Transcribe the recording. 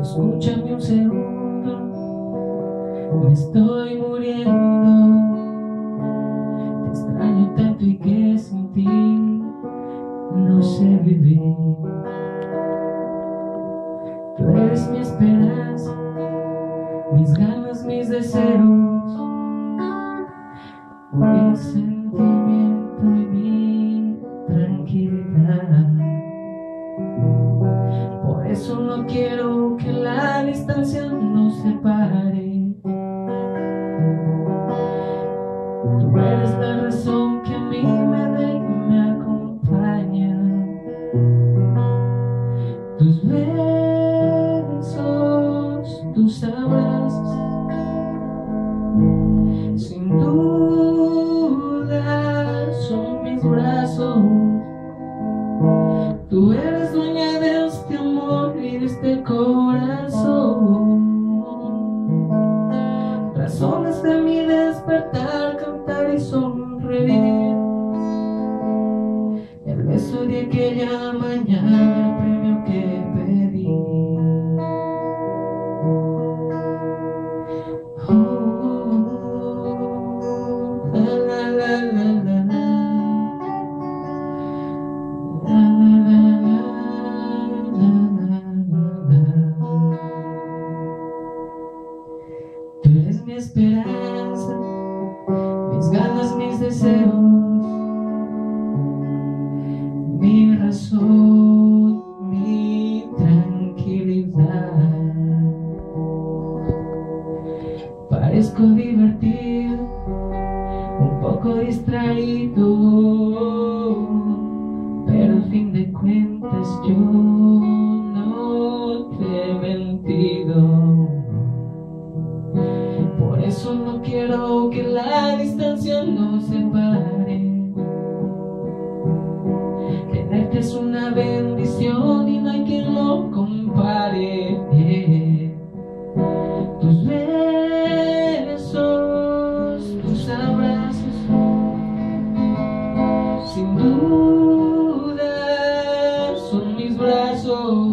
Escúchame un segundo, me estoy muriendo. Te extraño tanto y que sin ti no sé vivir. Tú eres mi esperanza, mis ganas, mis deseos, sentimiento eres la razón que a mí me y me acompaña. Tus besos, tus abrazos, sin duda son mis brazos. Tú eres dueña de este amor y de este corazón. Razones de mi despertar, y sonreír. El beso de aquella mañana, mi tranquilidad. Parezco divertido, un poco distraído, pero al fin de cuentas yo no te he mentido. Por eso no quiero que la distancia nos separe. Son mis brazos.